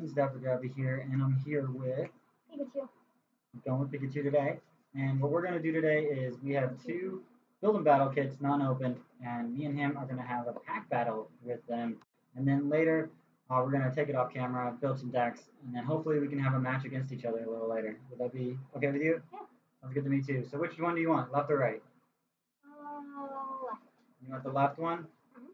friends, Gabby here, and I'm here with Pikachu. going with Pikachu today. And what we're gonna do today is we have two Build and Battle kits non-opened, and me and him are gonna have a pack battle with them. And then later, uh, we're gonna take it off camera, build some decks, and then hopefully we can have a match against each other a little later. Would that be okay with you? Yeah. Sounds good to me too. So which one do you want, left or right? Uh, left. You want the left one? Mhm.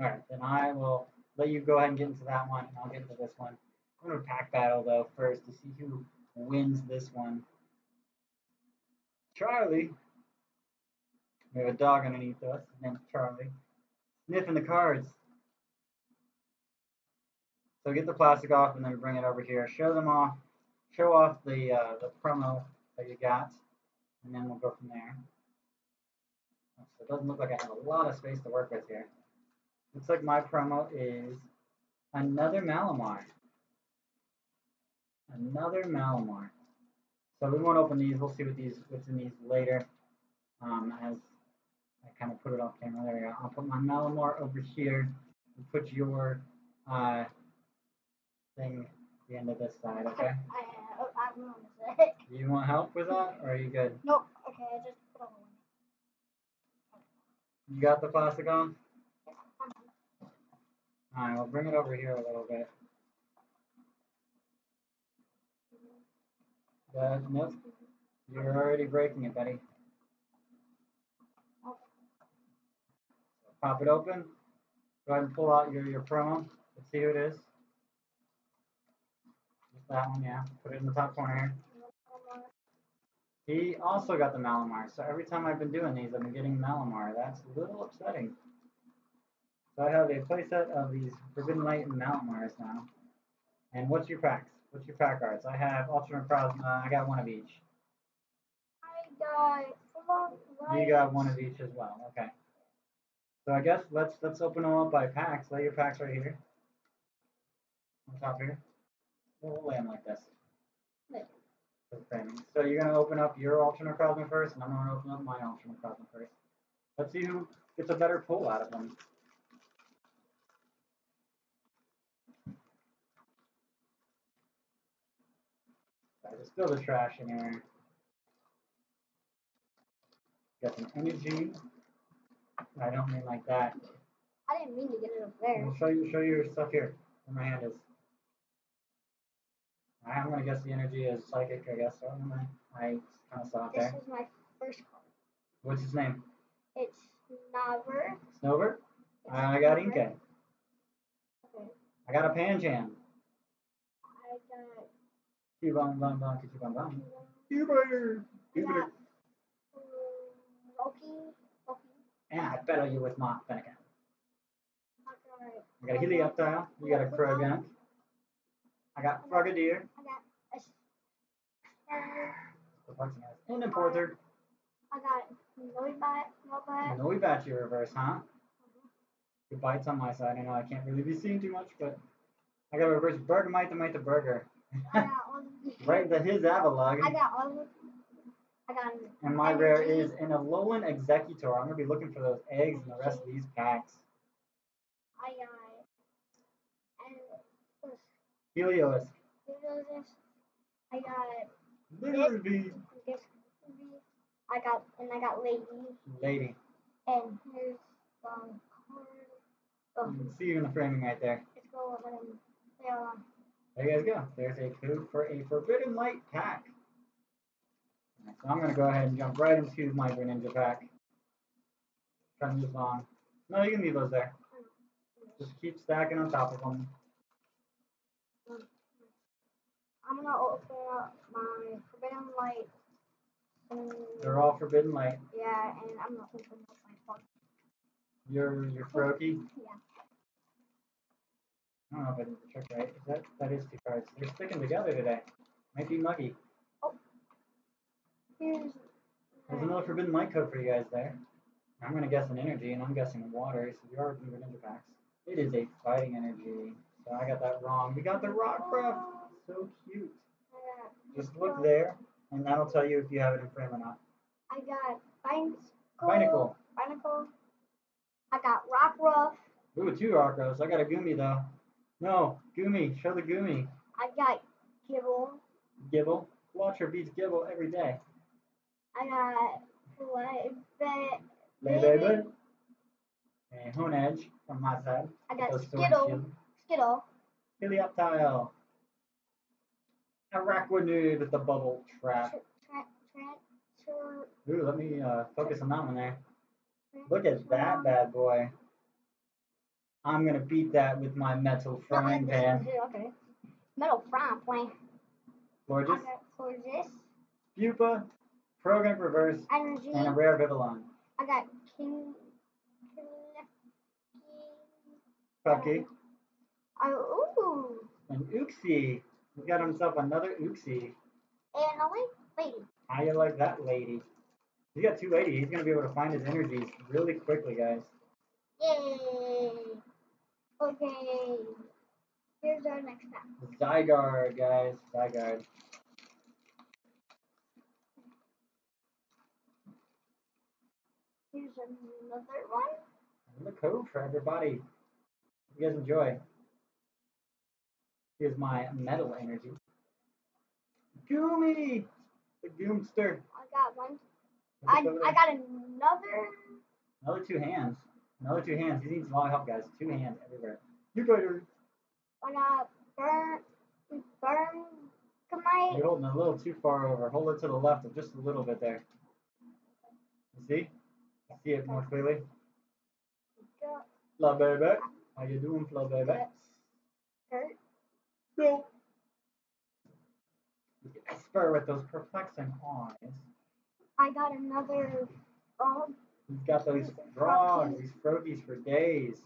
All right, then I will let you go ahead and get into that one, and I'll get into this one. I'm gonna pack battle though first to see who wins this one. Charlie. We have a dog underneath us. His name's Charlie. Sniffing the cards. So get the plastic off and then bring it over here. Show them off. Show off the uh, the promo that you got, and then we'll go from there. So it doesn't look like I have a lot of space to work with here. Looks like my promo is another Malamar. Another Malamar. So we won't open these. We'll see what these what's in these later. Um, as I kind of put it off camera. There we go. I'll put my Malamar over here. And put your uh, thing at the end of this side. Okay. I, I'm on. You want help with that, or are you good? Nope. Okay, I just put on the You got the plastic on? Alright, we'll bring it over here a little bit. Uh, nope, you're already breaking it, buddy. Pop it open. Go ahead and pull out your, your promo. Let's see who it is. Just that one, yeah. Put it in the top corner here. He also got the Malamar, so every time I've been doing these, I've been getting Malamar. That's a little upsetting. So I have a playset of these Forbidden Light and Malamars now. And what's your packs? What's your pack cards? I have Ultra Necrozma. I got one of each. I got You got one of each as well. Okay. So I guess let's let's open them up by packs. Lay your packs right here. On top here. We'll lay them like this. Framing. So you're gonna open up your Ultra Necrozma first, and I'm gonna open up my Ultra Necrozma first. Let's see who gets a better pull out of them. I just spill the trash in here. Got some energy. I don't mean like that. I didn't mean to get it up there. I'll show you show you your stuff here. Where my hand is. I'm gonna guess the energy is psychic, I guess. So I'm gonna I kinda saw it This there. is my first card. What's his name? It's Naver. Snover? It's I got. Inkay. Okay. I got a Pancham. I got. Cubone, bon, bon, Cubone, bon. I Jupiter! got Jupiter! um, Rocky. Rocky. And I battle you with Moth Fennekin. I got. I got a Helioptile. You got a Croagunk. I got Frogadier. I got a. s- uh, Perplexing ass. And a Porter. I got Noibat. Noibat. No, we bat you reverse, huh? Good bites on my side. I know I can't really be seen too much, but I got a reverse Bergmite the Mite the Burger. I got all of these. right into his Avalugg. I got all of. I got. And my rare is an Alolan Exeggutor. I'm gonna be looking for those eggs and the rest of these packs. I got. And. Helios. I got. Literally. I got and I got lady Lady. and here's um card. Oh, see you in the framing right there. let's go over them. Yeah. There you guys go. There's a code for a Forbidden Light pack. Alright, so I'm gonna go ahead and jump right into my Greninja pack. To move on. No, you can leave those there. Just keep stacking on top of them. I'm gonna open up my forbidden light. And, They're all Forbidden Light. yeah, and I'm gonna open up my phone. Your your Froakie. Yeah. I don't know if I did the trick right. Is that that is two cards. They're sticking together today. Might be muggy. Oh. Here's There's another Forbidden Light code for you guys there. I'm gonna guess an energy, and I'm guessing water. So you are opening Greninja packs. It is a fighting energy. So I got that wrong. We got the rock breath. So cute. Just look there, and that'll tell you if you have it in frame or not. I got Binacle. Binacle. Binacle. I got Rockruff. Ooh, two rock rows. I got a Goomy though. No, Goomy. Show the Goomy. I got Gible. Gible. Watcher beats Gible every day. I got Play Bet. Lay Baby. baby. And Honedge from my side. I got Those Skittle. Skittle. Helioptile. Araquanid with the bubble trap. Tra- tra- tra- Ooh, let me uh, focus on that one there. Look at that bad boy. I'm gonna beat that with my metal frying pan. Okay. Metal frying pan. Gorgeous. Gorgeous. Pupa, Program Reverse, Energy. and a rare Vivillon. I got King. Pucky. I, uh, ooh. And Uxie. He's got himself another Uxie. And a lady. lady. How you like that, lady? He's got 280. He's gonna be able to find his energies really quickly, guys. Yay. Okay. Here's our next step. Zygarde, guys. Zygarde. Here's another one. The code for everybody. You guys enjoy. Here's my metal energy. Goomy! The Goomster. I got one. I, I got another. Another two hands. Another two hands. He needs a lot of help, guys. Two hands everywhere. You better. I got burn. Burn. Kamite. You're holding a little too far over. Hold it to the left of just a little bit there. You see? You see it more clearly? Flo baby. How you doing, Flo baby? Skirt. No. Spur with those perplexing eyes. I got another frog. He's got those frogs, these frogies for days.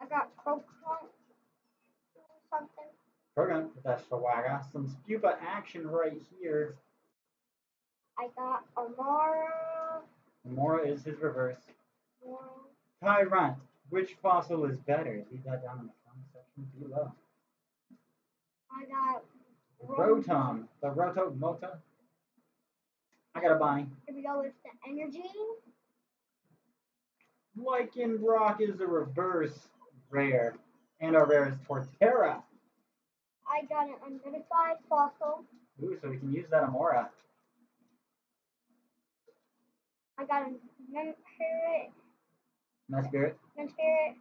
I got croak something. Program swagger. Some spupa action right here. I got Amaura. Mora is his reverse. Tyrunt, which fossil is better? Leave that down in the comment section below. I got Rotom, the Roto Moto. I got a Bonnie. We go with the energy. Lycanroc is a reverse rare. And our rare is Torterra. I got an unidentified fossil. Ooh, so we can use that Amaura. I got a Mesprit, My spirit. Mesprit,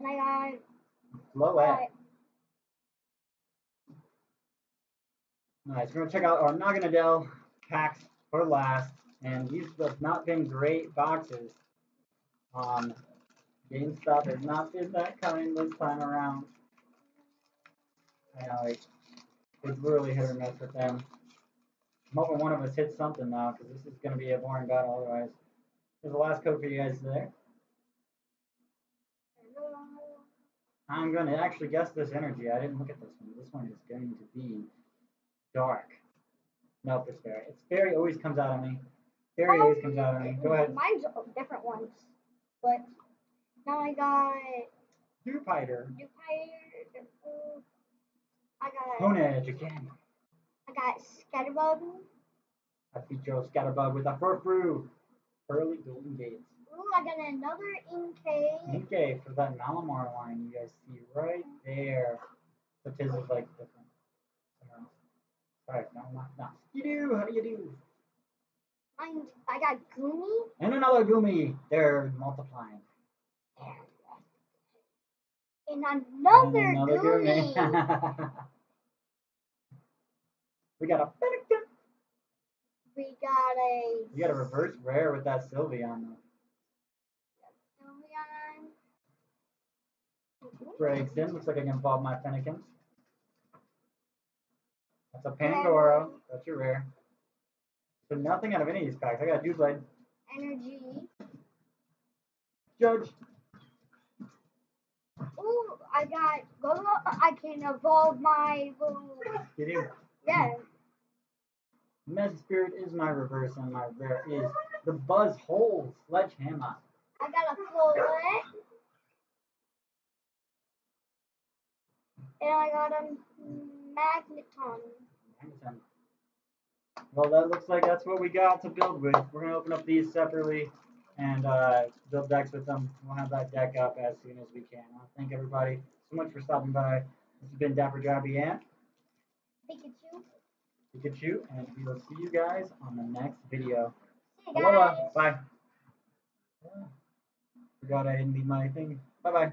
and I got Floette. Nice. We're gonna check out our Naganadel packs for last, and these have not been great boxes. Um, GameStop has not been that kind this time around. I know, like, it's really hit or miss with them. I'm hoping one of us hits something now, because this is gonna be a boring battle otherwise. Here's the last code for you guys there. I'm going to actually guess this energy. I didn't look at this one. This one is going to be dark. Nope, it's fairy. It's fairy always comes out of me. Fairy always comes out of me. Go ahead. Mine's different ones, but now I got Dewpider. Dupire. I got Honedge again. I got Scatterbug. I beat Joe Scatterbug with a Furfrou. Early Golden Gates. Ooh, I got another Inkay. Okay, for that Malamar line you guys see right there. But his is like different. Somewhere else. Sorry, no, not, do, how do you do? I got Goomy. And another Goomy. They're multiplying. And And another, another Goomy. Goomy. we got a Pelican. we got a We got a reverse rare with that Sylveon. though. Sylveon. Braixen. Looks like I can evolve my Fennekin. That's a Pangoro. That's your rare. So nothing out of any of these packs. I got a Dewblade. Energy. Judge. Ooh, I got go. I can evolve my little. Get in. Yeah. Message Spirit is my reverse, and my rare is the Buzz Hole Sledgehammer. I got a Floette. And I got a Magneton. Magneton. Well, that looks like that's what we got to build with. We're going to open up these separately, and uh, build decks with them. We'll have that deck up as soon as we can. I thank everybody so much for stopping by. This has been Dapper Drabby and Pikachu. Pikachu, and we will see you guys on the next video. Aloha. Bye. Forgot I didn't leave my thing. Bye bye.